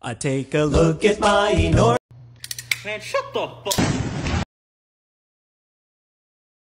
I take a look at my enormous. Man, shut the fuck.